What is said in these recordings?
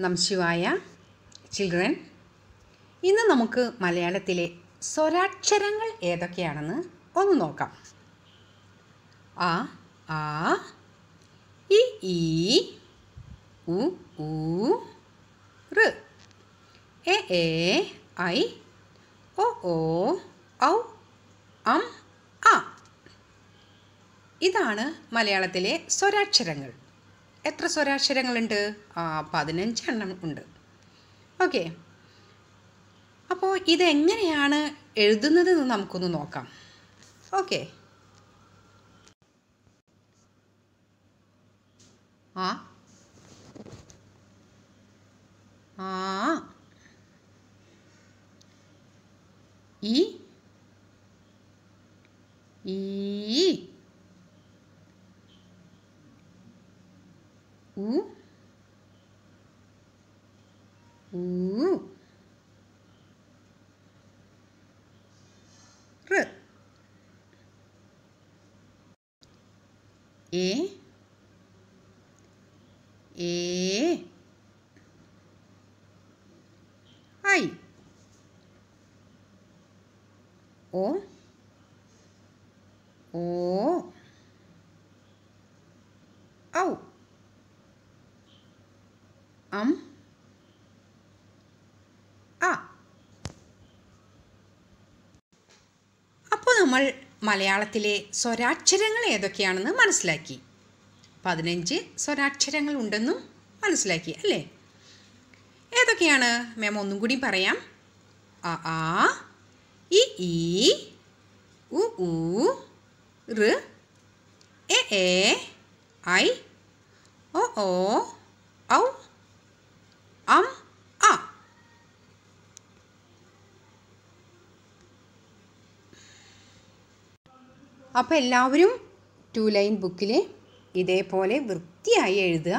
നംശിവായ children. ഇന്ന് നമുക്ക് മലയാളത്തിലെ സ്വരാക്ഷരങ്ങൾ ഏതൊക്കെയാണെന്ന് ഒന്ന് നോക്കാം. ആ ആ ഇ ഈ ഉ ഊ ഋ എ എ ഐ ഒ ഓ ഔ അം ആ. ഇതാണ് മലയാളത്തിലെ സ്വരാക്ഷരങ്ങൾ. എത്ര സ്വരാക്ഷരങ്ങളുണ്ട്? ആ പതിനഞ്ചെണ്ണം ഉണ്ട്. ഓക്കെ. അപ്പോൾ ഇതെങ്ങനെയാണ് എഴുതുന്നതെന്ന് നമുക്കൊന്ന് നോക്കാം. ഓക്കെ. ആ. ആ. ഈ ഉ ഊ റ് എ എ ഐ ഓ ഓ ഔ അം ആ അപ്പോൾ നമ്മൾ മലയാളത്തിലെ സ്വരാക്ഷരങ്ങൾ ഏതൊക്കെയാണെന്ന് മനസ്സിലാക്കി. പതിനഞ്ച് സ്വരാക്ഷരങ്ങൾ ഉണ്ടെന്നും മനസ്സിലാക്കി അല്ലേ? ഏതൊക്കെയാണ്? മാം ഒന്നും കൂടി പറയാം. അ ആ ഇ ഈ ഉ ഊ ഋ എ എ ഐ ഒ ഓ ഔ അം ആ അപ്പോൾ എല്ലാവരും ടു ലൈൻ ബുക്കിൽ ഇതേപോലെ വൃത്തിയായി എഴുതുക.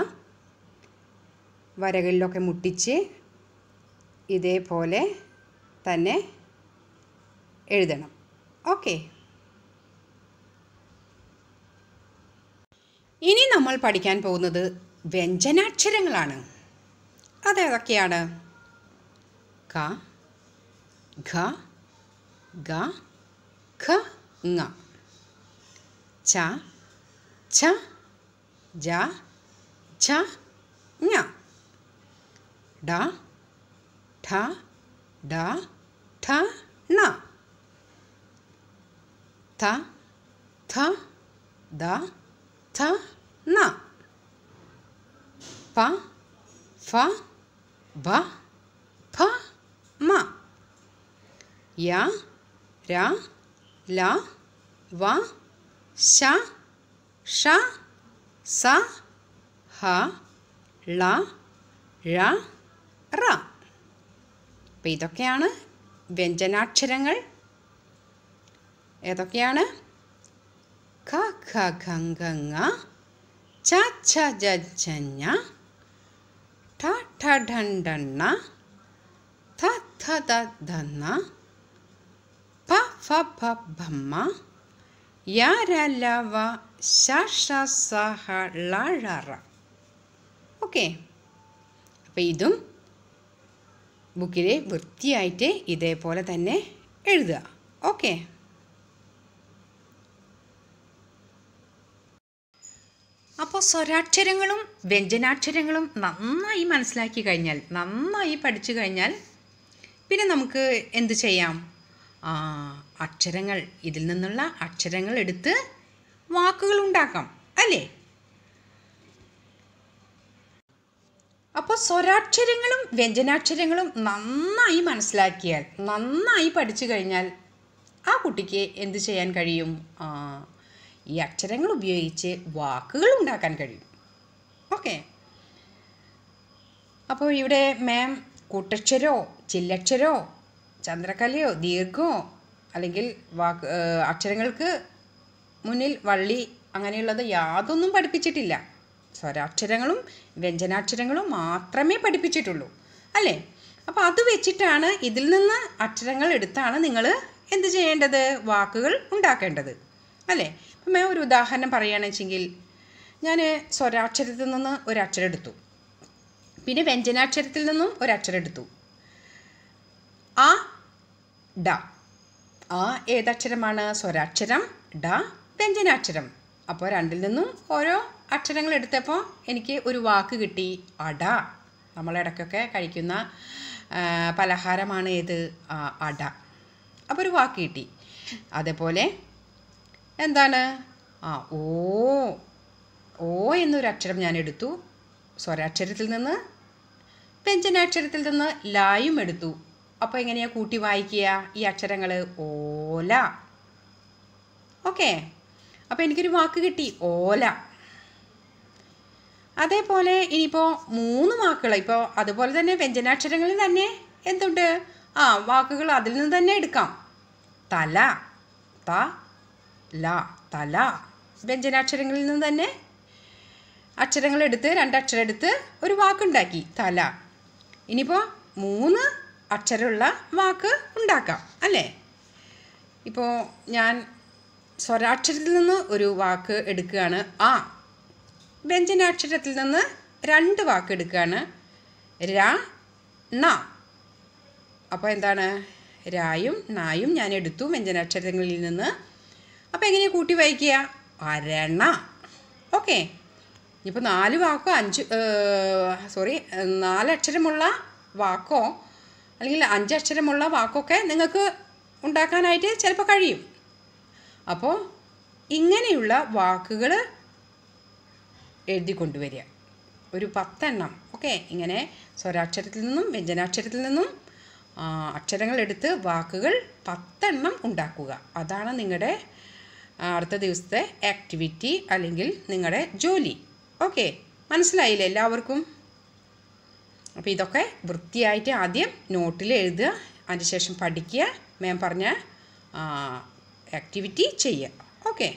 വരകളിലൊക്കെ മുട്ടിച്ച് ഇതേപോലെ തന്നെ എഴുതണം. ഓക്കെ ഇനി നമ്മൾ പഠിക്കാൻ പോകുന്നത് വ്യഞ്ജനാക്ഷരങ്ങളാണ്. അതേതൊക്കെയാണ്? ക ഖ ഗ ഖ ങ. ച ഛ ജ ഛ ഞ ഡ ഠ ഡ ഠ ണ ത ഥ ദ ഥ ന പ ഫ ഭ ഫ മ യ ര ല വ ശ ഷ സ ഹ ള ഴ റ. അപ്പം ഇതൊക്കെയാണ് വ്യഞ്ജനാക്ഷരങ്ങൾ. ഏതൊക്കെയാണ്? ഖ ഖ ഖ ഖ ച ഛ ജ ഝ ഠ ഠ ഢ ഢ ഥ ഥ ദ ധ പ ഫ ഭ ഭ മ യ Saha Larara. ഓക്കെ അപ്പോൾ ഇതും ബുക്കിൽ വൃത്തിയായിട്ട് ഇതേപോലെ തന്നെ എഴുതുക. ഓക്കെ അപ്പോൾ സ്വരാക്ഷരങ്ങളും വ്യഞ്ജനാക്ഷരങ്ങളും നന്നായി മനസ്സിലാക്കി കഴിഞ്ഞാൽ നന്നായി പഠിച്ചു കഴിഞ്ഞാൽ പിന്നെ നമുക്ക് എന്ത് ചെയ്യാം? ആ അക്ഷരങ്ങൾ ഇതിൽ നിന്നുള്ള അക്ഷരങ്ങൾ എടുത്ത് വാക്കുകൾ ഉണ്ടാക്കാം അല്ലേ? അപ്പോൾ സ്വരാക്ഷരങ്ങളും വ്യഞ്ജനാക്ഷരങ്ങളും നന്നായി മനസ്സിലാക്കിയാൽ നന്നായി പഠിച്ചു കഴിഞ്ഞാൽ ആ കുട്ടിക്ക് എന്ത് ചെയ്യാൻ കഴിയും? ഈ അക്ഷരങ്ങൾ ഉപയോഗിച്ച് വാക്കുകൾ ഉണ്ടാക്കാൻ കഴിയും. ഓക്കെ? അപ്പോൾ ഇവിടെ മാം കൂട്ടക്ഷരോ ചില്ലക്ഷരോ ചന്ദ്രക്കലയോ ദീർഘമോ അല്ലെങ്കിൽ വാക്ക് അക്ഷരങ്ങൾക്ക് മുന്നിൽ വള്ളി അങ്ങനെയുള്ളത് യാതൊന്നും പഠിപ്പിച്ചിട്ടില്ല. സ്വരാക്ഷരങ്ങളും വ്യഞ്ജനാക്ഷരങ്ങളും മാത്രമേ പഠിപ്പിച്ചിട്ടുള്ളൂ. അല്ലേ? അപ്പോൾ അത് വെച്ചിട്ടാണ് ഇതിൽ നിന്ന് അക്ഷരങ്ങൾ എടുത്താണ് നിങ്ങൾ എന്ത് ചെയ്യേണ്ടത്? വാക്കുകൾ ഉണ്ടാക്കേണ്ടത്. അല്ലേ? അപ്പം ഞാൻ ഒരു ഉദാഹരണം പറയുകയാണെന്ന് വെച്ചെങ്കിൽ ഞാൻ സ്വരാക്ഷരത്തിൽ നിന്ന് ഒരു അക്ഷരം എടുത്തു. പിന്നെ വ്യഞ്ജനാക്ഷരത്തിൽ നിന്നും ഒരക്ഷരം എടുത്തു. ആ ഡ. ആ ഏതക്ഷരമാണ്? സ്വരാക്ഷരം. ഡ വ്യഞ്ജനാക്ഷരം. അപ്പോൾ രണ്ടിൽ നിന്നും ഓരോ അക്ഷരങ്ങൾ എടുത്തപ്പോൾ എനിക്ക് ഒരു വാക്ക് കിട്ടി. അട. നമ്മളിടയ്ക്കൊക്കെ കഴിക്കുന്ന പലഹാരമാണ് ഏത്? അട. അപ്പോൾ ഒരു വാക്ക് കിട്ടി. അതേപോലെ എന്താണ്? ആ ഓ. ഓ എന്നൊരു അക്ഷരം ഞാൻ എടുത്തു. സ്വരാക്ഷരത്തിൽ നിന്ന് വ്യഞ്ജനാക്ഷരത്തിൽ നിന്ന് ലായും എടുത്തു. അപ്പോൾ എങ്ങനെയാണ് കൂട്ടി വായിക്കുക? ഈ അക്ഷരങ്ങൾ ഓല. ഓക്കെ. അപ്പോൾ എനിക്കൊരു വാക്ക് കിട്ടി. ഓല. അതേപോലെ ഇനിയിപ്പോൾ മൂന്ന് വാക്കുകൾ ഇപ്പോൾ അതുപോലെ തന്നെ വ്യഞ്ജനാക്ഷരങ്ങളിൽ തന്നെ എന്തുണ്ട്? ആ വാക്കുകൾ അതിൽ നിന്ന് തന്നെ എടുക്കാം. തല ത ല തല. വ്യഞ്ജനാക്ഷരങ്ങളിൽ നിന്ന് തന്നെ അക്ഷരങ്ങൾ എടുത്ത് രണ്ടക്ഷരം എടുത്ത് ഒരു വാക്കുണ്ടാക്കി. തല. ഇനിയിപ്പോൾ മൂന്ന് അക്ഷരമുള്ള വാക്ക് ഉണ്ടാക്കാം അല്ലേ? ഇപ്പോൾ ഞാൻ സ്വരാക്ഷരത്തിൽ നിന്ന് ഒരു വാക്ക് എടുക്കുകയാണ്. ആ വ്യഞ്ജനാക്ഷരത്തിൽ നിന്ന് രണ്ട് വാക്ക് എടുക്കുകയാണ്. ര ന അപ്പോൾ എന്താണ്? രായും നായും ഞാൻ എടുത്തു വ്യഞ്ജനാക്ഷരങ്ങളിൽ നിന്ന്. അപ്പോൾ എങ്ങനെയാണ് കൂട്ടി വായിക്കുക? അരണ ഓക്കെ. ഇപ്പോൾ നാല് വാക്കോ അഞ്ച് സോറി നാലക്ഷരമുള്ള വാക്കോ അല്ലെങ്കിൽ അഞ്ചക്ഷരമുള്ള വാക്കൊക്കെ നിങ്ങൾക്ക് ഉണ്ടാക്കാനായിട്ട് ചിലപ്പോൾ കഴിയും. അപ്പോൾ ഇങ്ങനെയുള്ള വാക്കുകൾ എഴുതി കൊണ്ടുവരിക ഒരു പത്തെണ്ണം ഓക്കെ? ഇങ്ങനെ സ്വരാക്ഷരത്തിൽ നിന്നും വ്യഞ്ജനാക്ഷരത്തിൽ നിന്നും അക്ഷരങ്ങൾ എടുത്ത് വാക്കുകൾ പത്തെണ്ണം ഉണ്ടാക്കുക. അതാണ് നിങ്ങളുടെ അടുത്ത ദിവസത്തെ ആക്ടിവിറ്റി അല്ലെങ്കിൽ നിങ്ങളുടെ ജോലി. ഓക്കെ? മനസ്സിലായില്ലേ എല്ലാവർക്കും? അപ്പോൾ ഇതൊക്കെ വൃത്തിയായിട്ട് ആദ്യം നോട്ടിൽ എഴുതുക. അതിനുശേഷം പഠിക്കുക. മാം പറഞ്ഞ ആക്ടിവിറ്റി ചെയ്യുക. ഓക്കെ